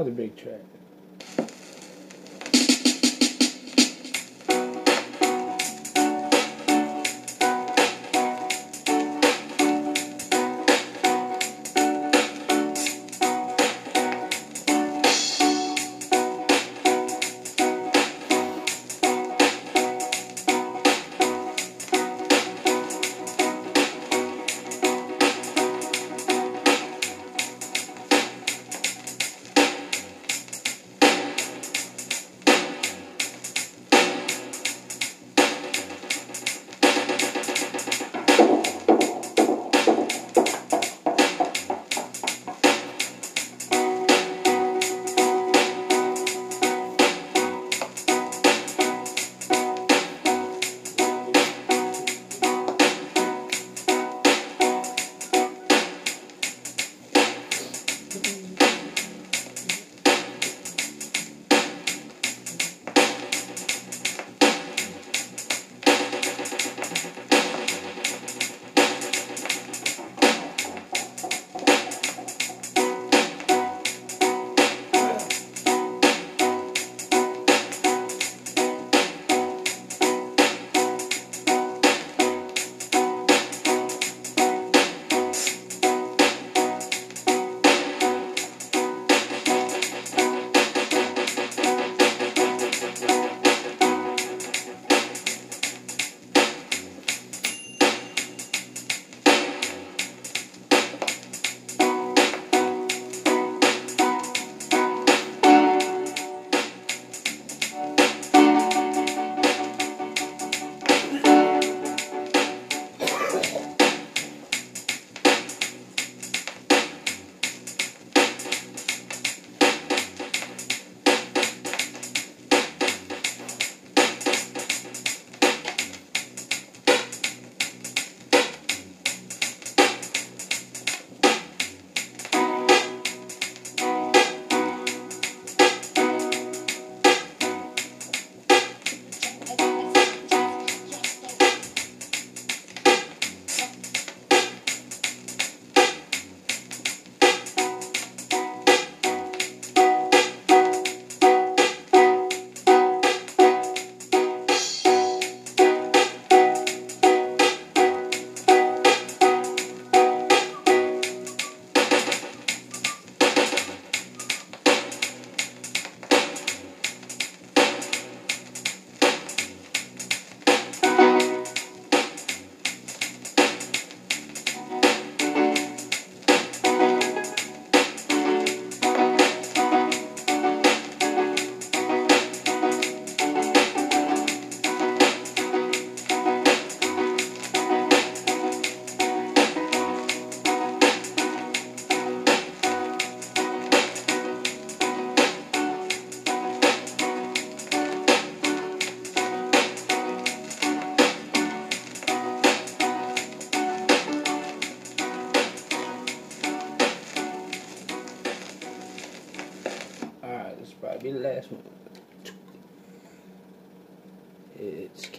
Another big track.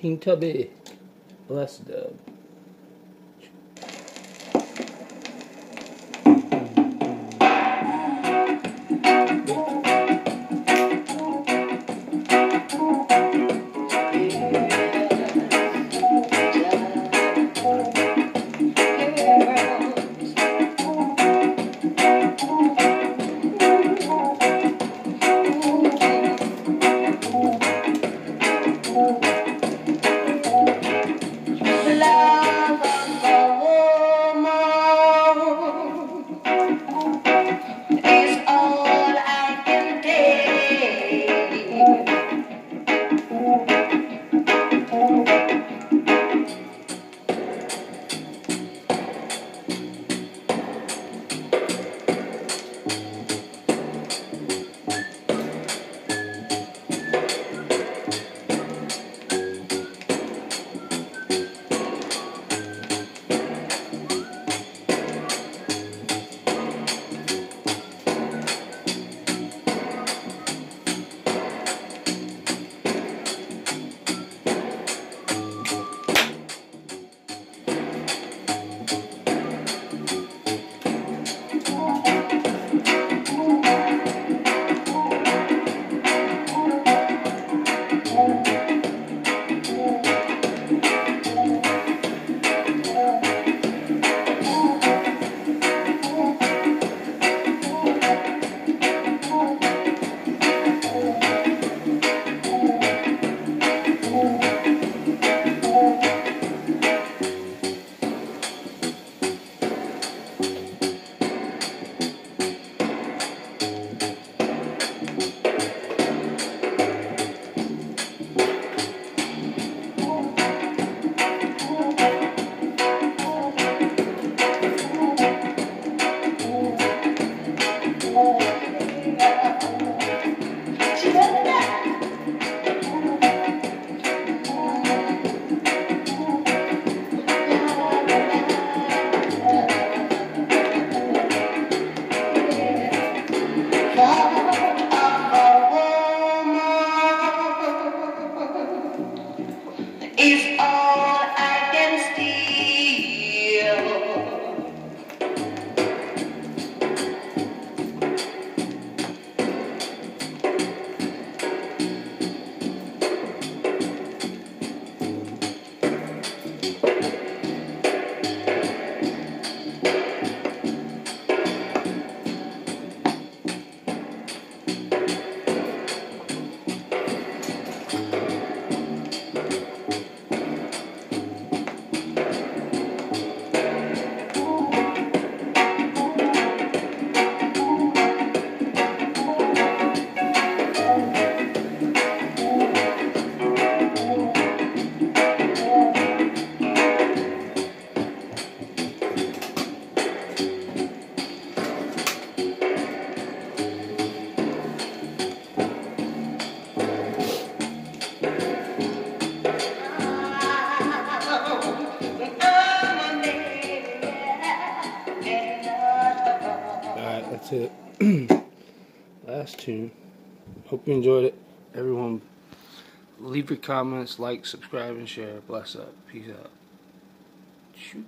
King Tubby. Bless dub. You enjoyed it. Everyone, leave your comments, like, subscribe, and share. Bless up. Peace out. Shoot.